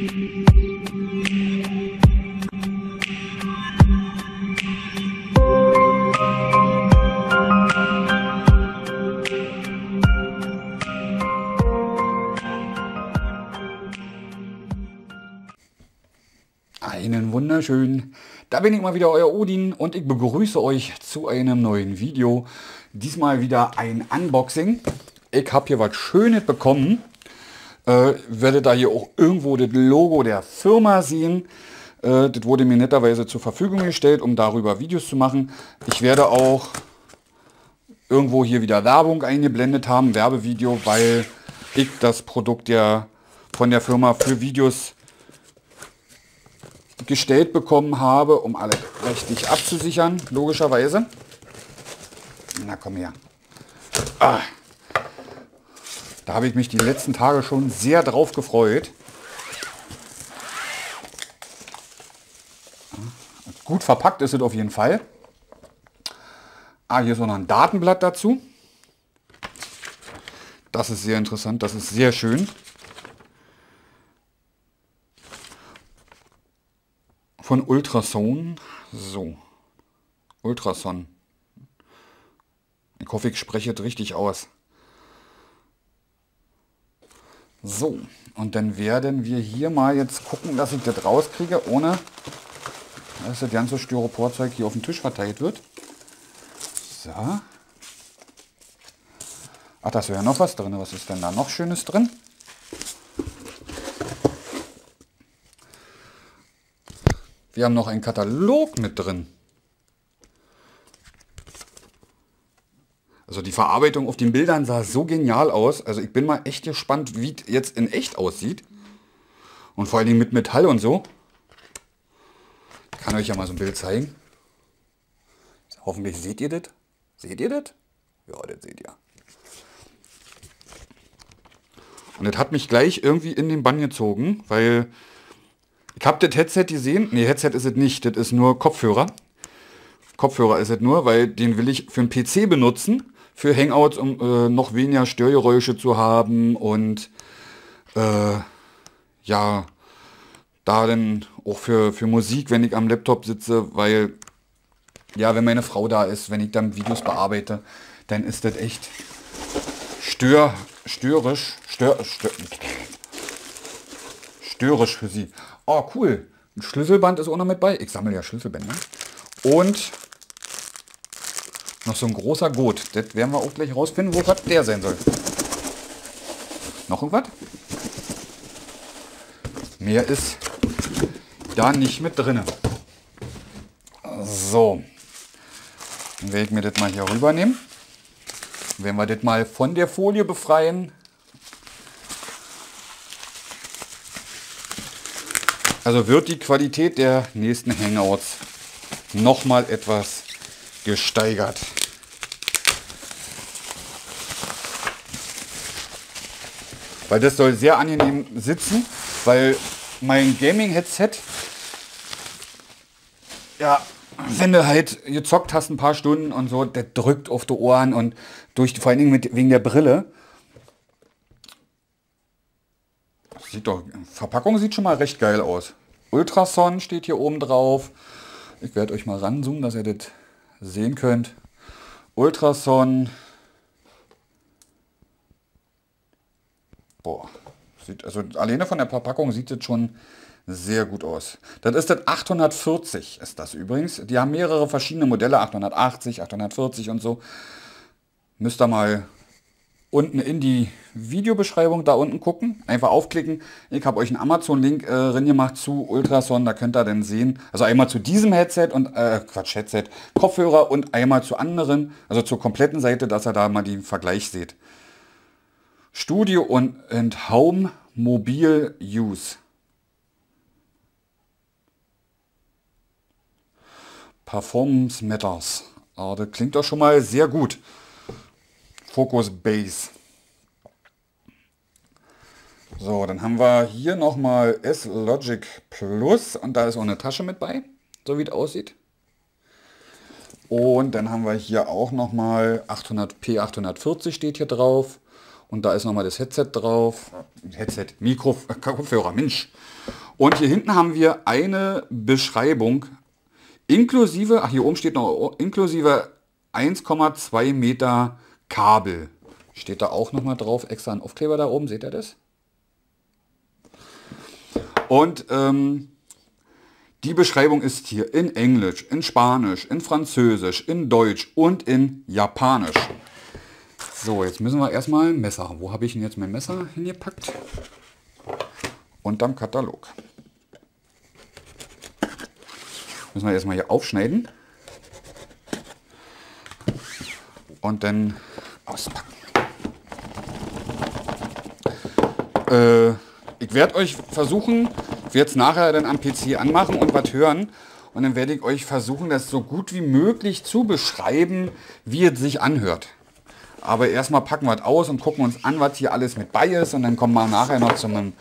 Einen wunderschönen. Da bin ich mal wieder, euer Odin und ich begrüße euch zu einem neuen Video. Diesmal wieder ein Unboxing. Ich habe hier was Schönes bekommen. Äh, werdet da hier auch irgendwo das Logo der Firma sehen. Äh, das wurde mir netterweise zur Verfügung gestellt, um darüber Videos zu machen. Ich werde auch irgendwo hier wieder Werbung eingeblendet haben, Werbevideo, weil ich das Produkt ja von der Firma für Videos gestellt bekommen habe, um alle rechtlich abzusichern, logischerweise. Na komm her. Ah. Da habe ich mich die letzten Tage schon sehr drauf gefreut. Gut verpackt ist es auf jeden Fall. Ah, hier ist noch ein Datenblatt dazu. Das ist sehr interessant, das ist sehr schön. von Ultrason. So. Ultrason. Ich hoffe, ich spreche es richtig aus. So, und dann werden wir hier mal jetzt gucken, dass ich das rauskriege, ohne dass das ganze Styroporzeug hier auf dem Tisch verteilt wird. So. Ach, da ist ja noch was drin. Was ist denn da noch Schönes drin? Wir haben noch einen Katalog mit drin. Also die Verarbeitung auf den Bildern sah so genial aus. Also ich bin mal echt gespannt, wie es jetzt in echt aussieht. Und vor allen Dingen mit Metall und so. Ich kann euch ja mal so ein Bild zeigen. Hoffentlich seht ihr das. Seht ihr das? Ja, das seht ihr. Und das hat mich gleich irgendwie in den Bann gezogen, weil ich habe das Headset gesehen. Ne, Headset ist es nicht. Das ist nur Kopfhörer. Kopfhörer ist es nur, weil den will ich für einen PC benutzen. Für Hangouts, um äh, noch weniger Störgeräusche zu haben und äh, ja, da dann auch für, für Musik, wenn ich am Laptop sitze, weil ja, wenn meine Frau da ist, wenn ich dann Videos bearbeite, dann ist das echt stör, störisch, stör, stör, störrisch für sie. Oh, cool. Ein Schlüsselband ist auch noch mit bei. Ich sammle ja Schlüsselbände. Und noch so ein großer Gurt. Das werden wir auch gleich rausfinden, wo was der sein soll. Noch irgendwas? Mehr ist da nicht mit drin. So. Dann werde ich mir das mal hier rübernehmen. Wenn wir das mal von der Folie befreien, Also wird die Qualität der nächsten Hangouts nochmal etwas gesteigert. Weil das soll sehr angenehm sitzen, weil mein Gaming-Headset, ja, wenn du halt gezockt hast ein paar Stunden und so, der drückt auf die Ohren und durch, vor allen Dingen mit, wegen der Brille, Sieht doch, Verpackung sieht schon mal recht geil aus. Ultrason steht hier oben drauf. Ich werde euch mal ranzoomen, dass ihr das sehen könnt. Ultrason. Boah, sieht, also alleine von der Verpackung sieht es schon sehr gut aus. Das ist das 840 ist das übrigens. Die haben mehrere verschiedene Modelle, 880, 840 und so. Müsst ihr mal unten in die Videobeschreibung da unten gucken. Einfach aufklicken. Ich habe euch einen Amazon-Link äh, drin gemacht zu Ultrason. Da könnt ihr dann sehen. Also einmal zu diesem Headset und äh, Quatsch, Headset, Kopfhörer und einmal zu anderen, also zur kompletten Seite, dass ihr da mal den Vergleich seht. Studio und and Home Mobile Use. Performance Matters. Oh, das klingt doch schon mal sehr gut. Focus Base. So, dann haben wir hier nochmal S-Logic Plus und da ist auch eine Tasche mit bei, so wie es aussieht. Und dann haben wir hier auch nochmal 800 P840 steht hier drauf Und da ist nochmal das Headset drauf. Headset, Mikro, äh, Kopfhörer, Mensch. Und hier hinten haben wir eine Beschreibung inklusive, ach hier oben steht noch, inklusive 1,2 Meter Kabel. Steht da auch nochmal drauf, extra ein Aufkleber da oben, seht ihr das? Und ähm, die Beschreibung ist hier in Englisch, in Spanisch, in Französisch, in Deutsch und in Japanisch. So, jetzt müssen wir erstmal ein Messer. Wo habe ich denn jetzt mein Messer hingepackt? Unterm Katalog. Müssen wir erstmal hier aufschneiden. Und dann auspacken. Äh, ich werde euch versuchen, ich werde es nachher dann am PC anmachen und was hören. Und dann werde ich euch versuchen, das so gut wie möglich zu beschreiben, wie es sich anhört. Aber erstmal packen wir es aus und gucken uns an, was hier alles mit bei ist. Und dann kommen wir nachher noch zu einem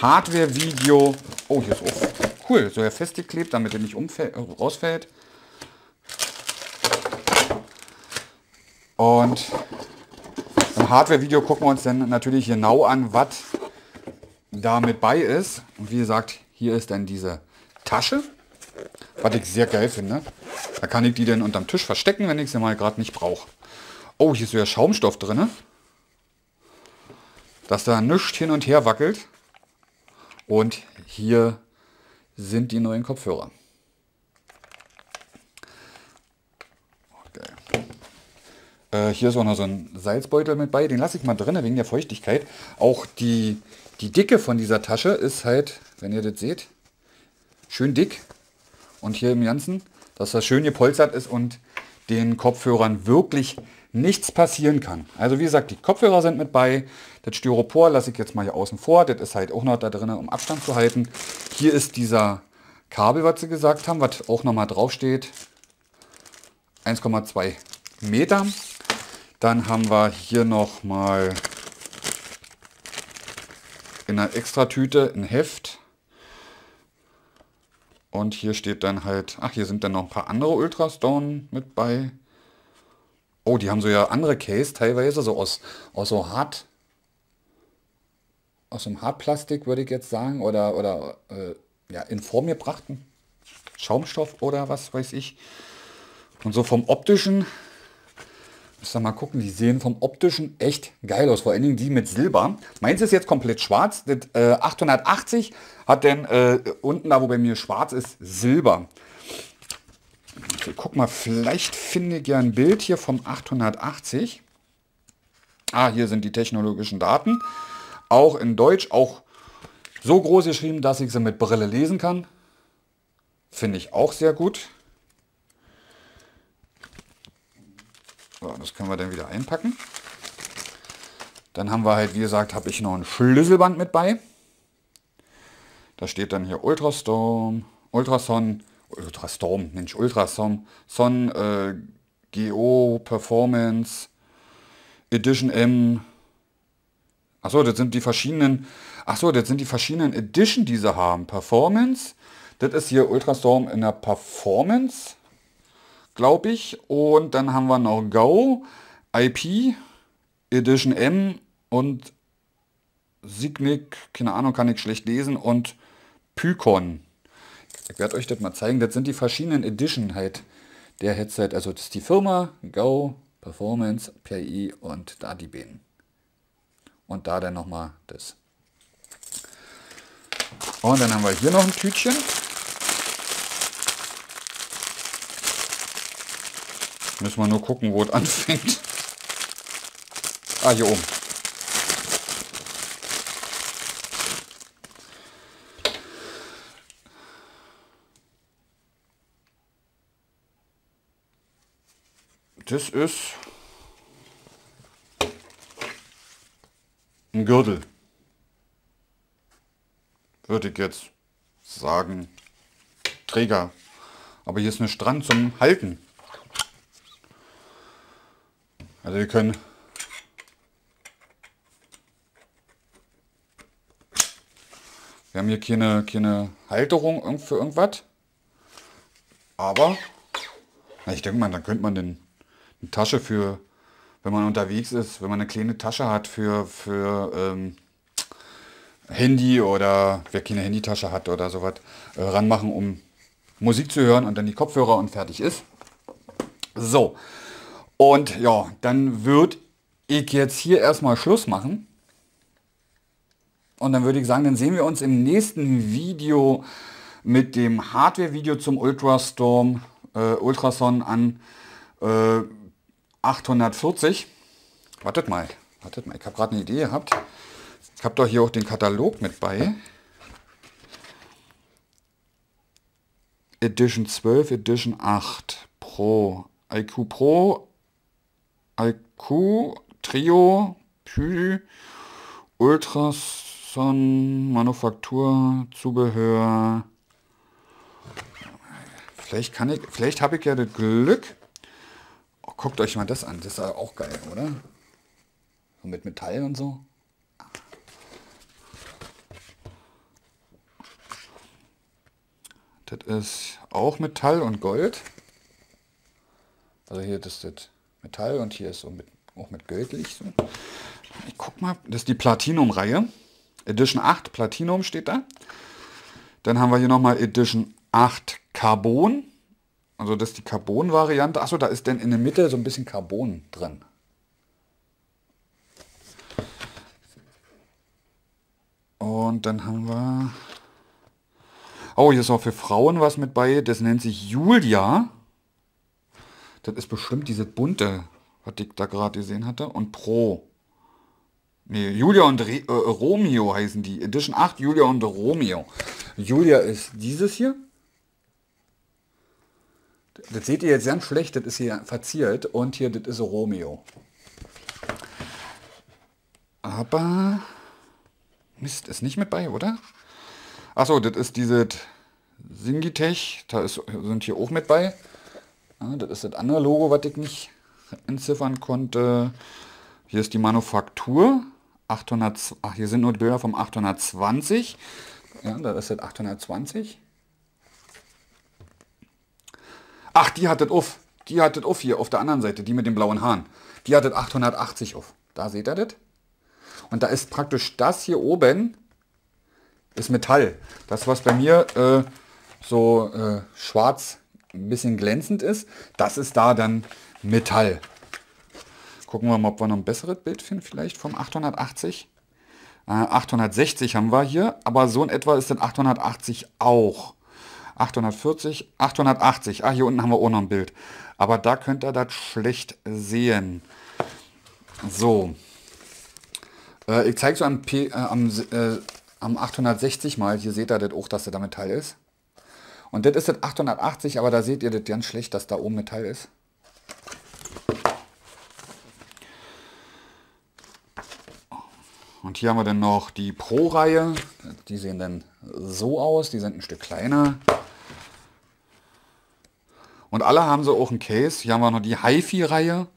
Hardware-Video. Oh, hier ist auch cool. So ja festgeklebt, damit er nicht rausfällt. Und Hardware-Video gucken wir uns dann natürlich genau an, was da mit bei ist. Und wie gesagt, hier ist dann diese Tasche, was ich sehr geil finde. Da kann ich die dann unterm Tisch verstecken, wenn ich sie mal gerade nicht brauche. Oh, hier ist ja Schaumstoff drin. Dass da nichts hin und her wackelt. Und hier sind die neuen Kopfhörer. Äh, hier ist auch noch so ein Salzbeutel mit bei. Den lasse ich mal drin wegen der Feuchtigkeit. Auch die die Dicke von dieser Tasche ist halt, wenn ihr das seht, schön dick. Und hier im Ganzen, dass das schön gepolstert ist und den Kopfhörern wirklich nichts passieren kann. Also wie gesagt, die Kopfhörer sind mit bei. Das Styropor lasse ich jetzt mal hier außen vor. Das ist halt auch noch da drin, um Abstand zu halten. Hier ist dieser Kabel, was sie gesagt haben, was auch nochmal drauf steht. 1,2 Meter. Dann haben wir hier nochmal in einer Extratüte ein Heft. Und hier steht dann halt, ach, hier sind dann noch ein paar andere Ultrastone mit bei. Oh, die haben so ja andere Case teilweise, so aus, aus so hart, aus dem Hartplastik würde ich jetzt sagen, oder, oder äh, ja, in Form gebrachten Schaumstoff oder was weiß ich. Und so vom optischen Müsst ihr mal gucken, die sehen vom optischen echt geil aus. Vor allen Dingen die mit Silber. Meins ist jetzt komplett schwarz. Das, äh, 880 hat denn äh, unten da, wo bei mir schwarz ist, Silber. Okay, guck mal, vielleicht finde ich ja ein Bild hier vom 880. Ah, hier sind die technologischen Daten. Auch in Deutsch, auch so groß geschrieben, dass ich sie mit Brille lesen kann. Finde ich auch sehr gut. So, das können wir dann wieder einpacken. Dann haben wir halt, wie gesagt, habe ich noch ein Schlüsselband mit bei. Da steht dann hier Ultrastorm, Ultrason, Ultrastorm, Mensch, Ultrason, Son, äh, GO, Performance, Edition M. Achso, das sind die verschiedenen, achso, das sind die verschiedenen Edition, die sie haben. Performance, das ist hier Ultrastorm in der Performance glaube ich. Und dann haben wir noch Go, IP, Edition M und Signic, keine Ahnung, kann ich schlecht lesen, und Pycon. Ich werde euch das mal zeigen. Das sind die verschiedenen Edition halt der Headset. Also das ist die Firma, Go, Performance, PI und da die Bänen. Und da dann nochmal das. Und dann haben wir hier noch ein Tütchen. Müssen wir nur gucken, wo es anfängt. Ah, hier oben. Das ist ein Gürtel. Würde ich jetzt sagen. Träger. Aber hier ist eine Strand zum Halten. Also wir können Wir haben hier keine, keine Halterung für irgendwas. Aber, na, ich denke mal, dann könnte man den, eine Tasche für, wenn man unterwegs ist, wenn man eine kleine Tasche hat für, für ähm, Handy oder wer keine Handytasche hat oder sowas, äh, ranmachen, um Musik zu hören und dann die Kopfhörer und fertig ist. So, und ja, dann würde ich jetzt hier erstmal Schluss machen. Und dann würde ich sagen, dann sehen wir uns im nächsten Video mit dem Hardware-Video zum Ultrastorm, äh, Ultrason an äh, 840. Wartet mal, wartet mal, ich habe gerade eine Idee gehabt. Ich habe doch hier auch den Katalog mit bei. Edition 12, Edition 8 Pro, IQ Pro, IQ Trio, Pü, Ultrason, Manufaktur, Zubehör. Vielleicht kann ich, vielleicht habe ich ja das Glück. Oh, guckt euch mal das an, das ist auch geil, oder? So mit Metall und so. Das ist auch Metall und Gold. Also hier das ist Metall und hier ist so mit, auch mit Goldlich. So. Ich guck mal, das ist die Platinum-Reihe. Edition 8 Platinum steht da. Dann haben wir hier nochmal Edition 8 Carbon. Also das ist die Carbon-Variante. Achso, da ist denn in der Mitte so ein bisschen Carbon drin. Und dann haben wir Oh, hier ist auch für Frauen was mit bei. Das nennt sich Julia. Das ist bestimmt diese bunte, was ich da gerade gesehen hatte. Und Pro. Nee, Julia und Re äh, Romeo heißen die. Edition 8, Julia und Romeo. Julia ist dieses hier. Das seht ihr jetzt ganz schlecht, das ist hier verziert. Und hier, das ist Romeo. Aber... Mist, ist nicht mit bei, oder? Achso, das ist diese Singitech, da ist, sind hier auch mit bei. Ja, das ist das andere Logo, was ich nicht entziffern konnte. Hier ist die Manufaktur. 800, ach, hier sind nur Bilder vom 820. Ja, da ist das 820. Ach, die hat das auf. Die hat das auf hier auf der anderen Seite, die mit den blauen Haaren. Die hat das 880 auf. Da seht ihr das. Und da ist praktisch das hier oben ist Metall. Das, was bei mir äh, so äh, schwarz ein bisschen glänzend ist, das ist da dann Metall. Gucken wir mal, ob wir noch ein besseres Bild finden, vielleicht vom 880. Äh, 860 haben wir hier, aber so in etwa ist das 880 auch. 840, 880. Ah, hier unten haben wir auch noch ein Bild. Aber da könnt ihr das schlecht sehen. So. Äh, ich zeige so am, P, äh, am äh, am 860 mal, hier seht ihr das auch, dass das da Metall ist. Und das ist das 880, aber da seht ihr das ganz schlecht, dass da oben Metall ist. Und hier haben wir dann noch die Pro-Reihe. Die sehen dann so aus, die sind ein Stück kleiner. Und alle haben so auch ein Case. Hier haben wir noch die HiFi-Reihe.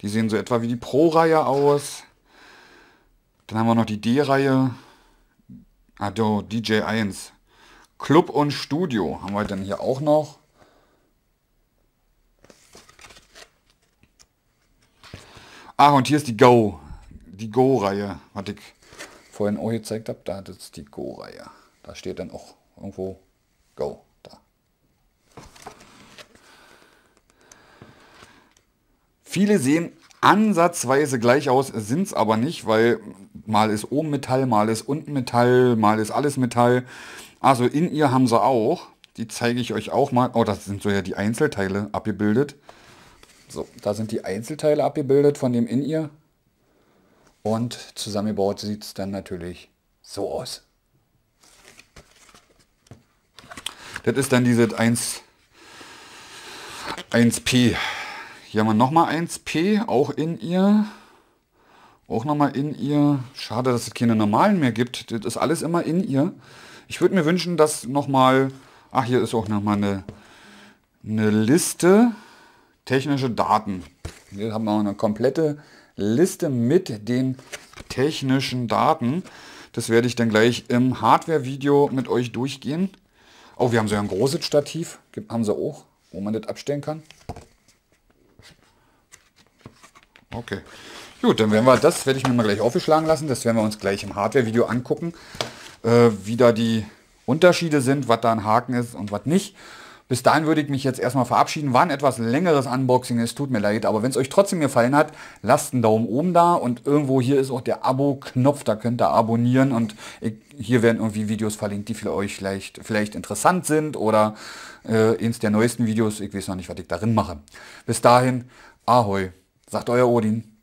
Die sehen so etwa wie die Pro-Reihe aus. Dann haben wir noch die D-Reihe. Also DJ1. Club und Studio haben wir dann hier auch noch. Ach, und hier ist die Go. Die Go-Reihe, was ich vorhin auch gezeigt habe. Da ist die Go-Reihe. Da steht dann auch irgendwo Go. Da. Viele sehen ansatzweise gleich aus, sind es aber nicht, weil mal ist oben Metall, mal ist unten Metall, mal ist alles Metall. Also in ihr haben sie auch. Die zeige ich euch auch mal. Oh, das sind so ja die Einzelteile abgebildet. So, da sind die Einzelteile abgebildet von dem in ihr. Und zusammengebaut sieht es dann natürlich so aus. Das ist dann diese 1, 1P. Hier haben wir nochmal 1P, auch in ihr. Auch nochmal in ihr. Schade, dass es keine normalen mehr gibt. Das ist alles immer in ihr. Ich würde mir wünschen, dass nochmal... Ach, hier ist auch nochmal eine, eine Liste technische Daten. Hier haben wir eine komplette Liste mit den technischen Daten. Das werde ich dann gleich im Hardware-Video mit euch durchgehen. Oh, wir haben so ein großes Stativ. Haben sie auch, wo man das abstellen kann. Okay. Gut, dann werden wir das, werde ich mir mal gleich aufgeschlagen lassen. Das werden wir uns gleich im Hardware-Video angucken, äh, wie da die Unterschiede sind, was da ein Haken ist und was nicht. Bis dahin würde ich mich jetzt erstmal verabschieden. War ein etwas längeres Unboxing, es tut mir leid, aber wenn es euch trotzdem gefallen hat, lasst einen Daumen oben da und irgendwo hier ist auch der Abo-Knopf, da könnt ihr abonnieren und ich, hier werden irgendwie Videos verlinkt, die für euch vielleicht, vielleicht interessant sind oder äh, eins der neuesten Videos, ich weiß noch nicht, was ich darin mache. Bis dahin, Ahoi, sagt euer Odin.